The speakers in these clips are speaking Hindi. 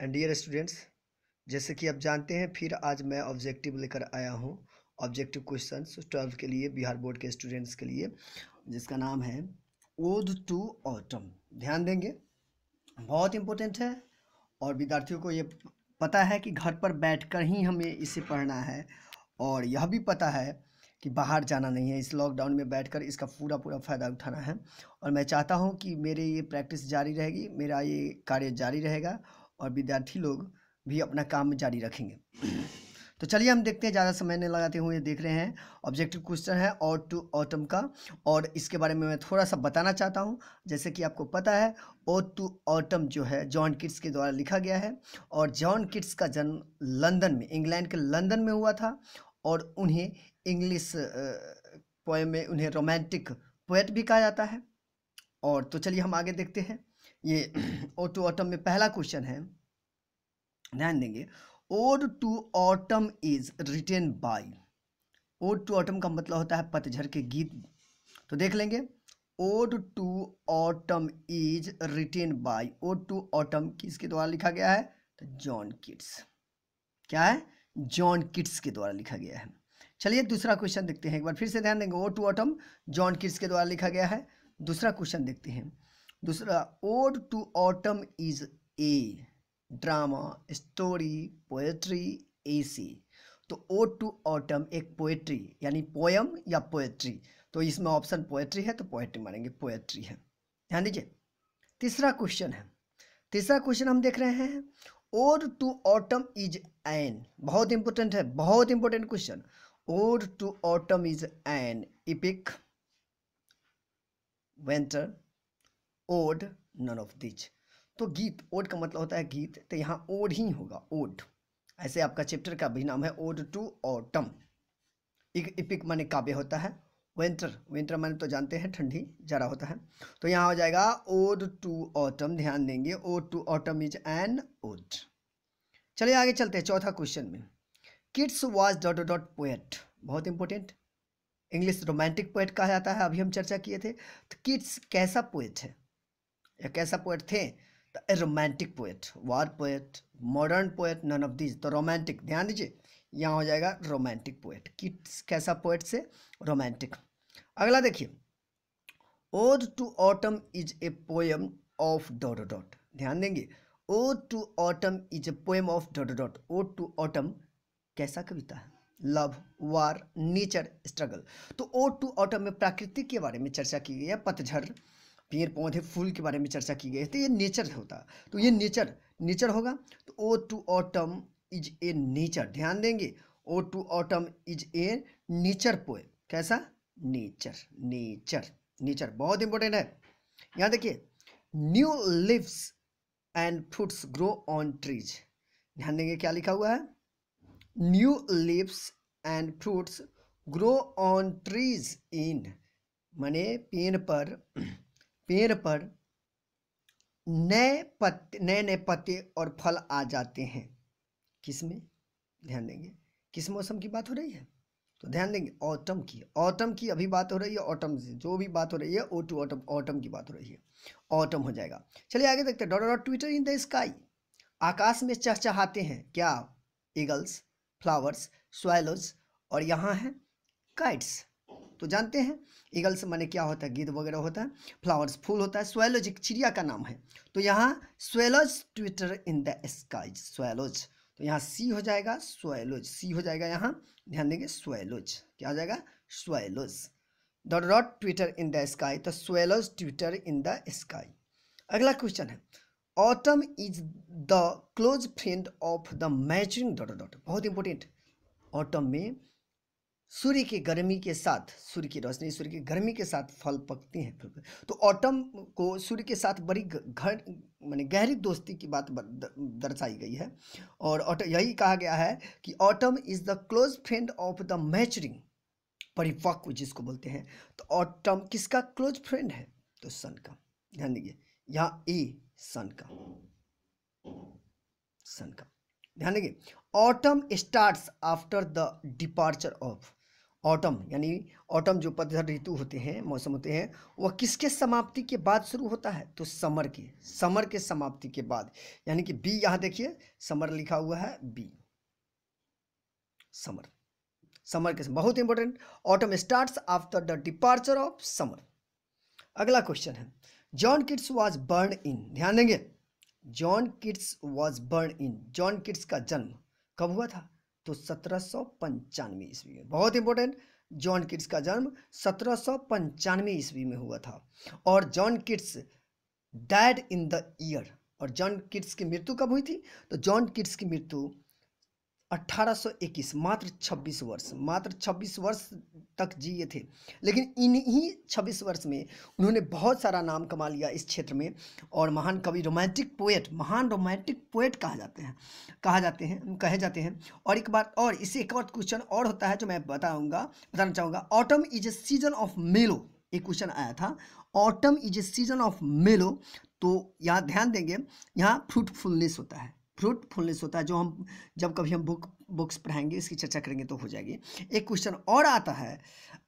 एंड डियर स्टूडेंट्स जैसे कि आप जानते हैं, फिर आज मैं ऑब्जेक्टिव लेकर आया हूँ। ऑब्जेक्टिव क्वेश्चन ट्वेल्थ के लिए, बिहार बोर्ड के स्टूडेंट्स के लिए, जिसका नाम है ओड टू ऑटम ध्यान देंगे। बहुत इम्पोर्टेंट है। और विद्यार्थियों को ये पता है कि घर पर बैठकर ही हमें इसे पढ़ना है। और यह भी पता है कि बाहर जाना नहीं है। इस लॉकडाउन में बैठकर इसका पूरा पूरा फ़ायदा उठाना है। और मैं चाहता हूँ कि मेरे ये प्रैक्टिस जारी रहेगी, मेरा ये कार्य जारी रहेगा। और विद्यार्थी लोग भी अपना काम जारी रखेंगे। तो चलिए हम देखते हैं, ज़्यादा समय नहीं लगाते हुए देख रहे हैं। ऑब्जेक्टिव क्वेश्चन है, और टू ऑटम का। और इसके बारे में मैं थोड़ा सा बताना चाहता हूँ। जैसे कि आपको पता है ओ टू ऑटम जो है जॉन किट्स के द्वारा लिखा गया है। और जॉन किट्स का जन्म लंदन में इंग्लैंड के लंदन में हुआ था। और उन्हें इंग्लिश पोएम में उन्हें रोमांटिक पोएट भी कहा जाता है। और तो चलिए हम आगे देखते हैं। ये ओ टू ऑटम में पहला क्वेश्चन है। ध्यान देंगे। Ode to autumn is written by ode to autumn का मतलब होता है पतझर के गीत। तो देख लेंगे। Ode to autumn is written by ode to autumn किसके द्वारा लिखा गया है? तो जॉन किट्स क्या है? जॉन किट्स के द्वारा लिखा गया है। चलिए दूसरा क्वेश्चन देखते हैं एक बार फिर से ध्यान देंगे। Ode to autumn John Keats के द्वारा लिखा गया है। दूसरा क्वेश्चन देखते हैं। दूसरा ode to autumn is a drama story poetry essay तो ओड टू ऑटम एक पोएट्री यानी पोयम या पोएट्री तो इसमें ऑप्शन पोएट्री है तो पोएट्री मानेंगे पोएट्री है। ध्यान दीजिए। तीसरा क्वेश्चन है। तीसरा क्वेश्चन हम देख रहे हैं। Ode to autumn is an बहुत इंपॉर्टेंट है, बहुत important question ode to autumn is an epic winter ode none of which तो गीत, ओड का मतलब होता है गीत तो यहाँ ओड ही होगा, ओड। ऐसे आपका चैप्टर का भी नाम है, ओड टू ऑटम इपिक माने काव्य होता है विंटर विंटर माने तो जानते हैं, ठंडी जरा होता है। तो यहाँ हो जाएगा, ओड टू ऑटम ध्यान देंगे, ode to autumn is an ode चलिए आगे चलते हैं, चौथा क्वेश्चन में। Keats was dot dot poet बहुत इंपॉर्टेंट इंग्लिश रोमांटिक पोएट कहा जाता है, अभी हम चर्चा किए थे। तो किड्स कैसा पोएट है? या कैसा पोएट थे तो romantic poet war poet modern poet none of this तो रोमांटिक ध्यान दीजिए, यहाँ हो जाएगा रोमांटिक पोएट किड्स कैसा पोएट से? रोमांटिक अगला देखिए ode to autumn is a poem of dot dot ध्यान देंगे ode to autumn is a poem of dot dot ode to autumn कैसा कविता है? लव वार नेचर स्ट्रगल तो ओड टू ऑटम में प्राकृतिक के बारे में चर्चा की गई है, पतझड़ पेड़ पौधे फूल के बारे में चर्चा की गई है तो ये नेचर होता। तो ये नेचर नेचर होगा? तो ode to autumn is a nature ध्यान देंगे। Ode to autumn is a nature poem कैसा? नेचर नेचर नेचर बहुत इंपॉर्टेंट है। यहाँ देखिए new leaves and fruits grow on trees ध्यान देंगे क्या लिखा हुआ है? New leaves and fruits grow on trees in माने पेड़ पर पेड़ पर नए पत्ते, नए नए पत्ते और फल आ जाते हैं। किसमें? ध्यान देंगे। किस मौसम की बात हो रही है? तो ध्यान देंगे ऑटम की। ऑटम की अभी बात हो रही है ऑटम से जो भी बात हो रही है ओ टू ऑटम ऑटम की बात हो रही है। ऑटम हो जाएगा। चलिए आगे देखते हैं। Dot dot twitter in the sky आकाश में चहचहाते हैं। क्या? ईगल्स फ्लावर्स स्वाइलोज और यहाँ है काइट्स तो जानते हैं ईगल्स माने क्या होता है? गिद्ध वगैरह होता है फ्लावर्स फूल होता है स्वेलोज एक चिड़िया का नाम है। तो यहाँ swallows twitter in the sky swallows तो यहाँ सी हो जाएगा स्वेलोज सी हो जाएगा यहाँ, ध्यान देंगे स्वेलोज क्या हो जाएगा? Swallows dot dot twitter in the sky तो swallows twitter in the sky अगला क्वेश्चन है। Autumn is the close friend of the maturing dot dot बहुत इंपॉर्टेंट ऑटम में सूर्य की गर्मी के साथ, सूर्य की रोशनी, सूर्य की गर्मी के साथ फल पकते हैं। तो ऑटम को सूर्य के साथ बड़ी घर माने गहरी दोस्ती की बात दर्शाई गई है। और यही कहा गया है कि autumn is the close friend of the maturing परिपक्व जिसको बोलते हैं। तो ऑटम किसका क्लोज फ्रेंड है? तो सन का। ध्यान दीजिए, यहाँ ए सन का। सन का। ध्यान देंगे autumn starts after the departure of autumn यानी ऑटम जो पतझड़ ऋतु होते हैं, मौसम होते हैं, वह किसके समाप्ति के बाद शुरू होता है? तो समर के समर के समाप्ति के बाद, यानी कि बी यहाँ देखिए, समर लिखा हुआ है बी समर समर के, बहुत important autumn starts after the departure of summer अगला क्वेश्चन है John Keats was born in ध्यान देंगे John Keats was born in John Keats का जन्म कब हुआ था? तो सत्रह सौ पंचानवे ईस्वी में। बहुत इंपॉर्टेंट जॉन किट्स का जन्म सत्रह सौ पंचानवे ईस्वी में हुआ था। और John Keats died in the year और जॉन किट्स की मृत्यु कब हुई थी? तो जॉन किट्स की मृत्यु 1821 मात्र 26 वर्ष, मात्र 26 वर्ष तक जिए थे। लेकिन इन्हीं 26 वर्ष में उन्होंने बहुत सारा नाम कमा लिया इस क्षेत्र में और महान कवि, रोमांटिक पोएट, महान रोमांटिक पोएट कहा जाते हैं, कहा जाते हैं, कहे जाते हैं। और एक बार और इसे एक और क्वेश्चन और होता है जो मैं बताऊँगा, बताना चाहूँगा। Autumn is a season of mellow एक क्वेश्चन आया था। Autumn is a season of mellow तो यहाँ ध्यान देंगे, यहाँ फ्रूटफुलनेस होता है। फ्रूटफुलनेस होता है, जो हम, जब कभी हम बुक बुक्स पढ़ाएँगे, इसकी चर्चा करेंगे तो हो जाएगी। एक क्वेश्चन और आता है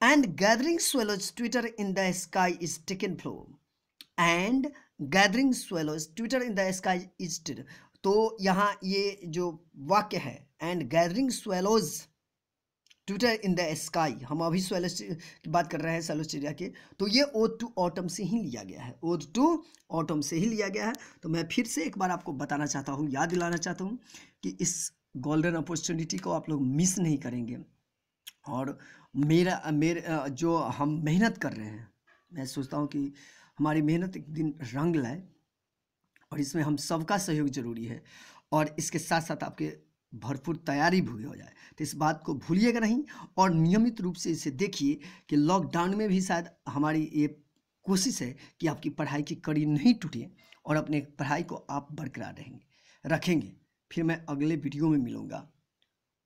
and gathering swallows twitter in the sky is taken flow and gathering swallows twitter in the sky is तो यहाँ ये जो वाक्य है and gathering swallows twitter in the sky हम अभी की बात कर रहे हैं सेलोस्टेरिया के तो ये ओड टू ऑटम से ही लिया गया है। ओड टू ऑटम से ही लिया गया है। तो मैं फिर से एक बार आपको बताना चाहता हूँ, याद दिलाना चाहता हूँ कि इस गोल्डन अपॉर्चुनिटी को आप लोग मिस नहीं करेंगे। और मेरा, मेरे जो हम मेहनत कर रहे हैं, मैं सोचता हूँ कि हमारी मेहनत एक दिन रंग लाए, और इसमें हम सबका सहयोग ज़रूरी है। और इसके साथ साथ आपके भरपूर तैयारी भी हो जाए। तो इस बात को भूलिएगा नहीं और नियमित रूप से इसे देखिए कि लॉकडाउन में भी शायद हमारी ये कोशिश है कि आपकी पढ़ाई की कड़ी नहीं टूटे और अपने पढ़ाई को आप बरकरार रहेंगे, रखेंगे। फिर मैं अगले वीडियो में मिलूँगा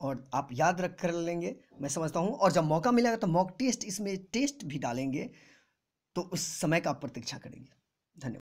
और आप याद रख कर लेंगे, मैं समझता हूँ। और जब मौका मिलेगा तो मॉक टेस्ट इसमें टेस्ट भी डालेंगे तो उस समय का आप प्रतीक्षा करेंगे। धन्यवाद।